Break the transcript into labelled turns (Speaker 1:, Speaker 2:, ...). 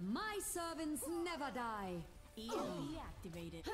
Speaker 1: My servants never die.
Speaker 2: EMP activated.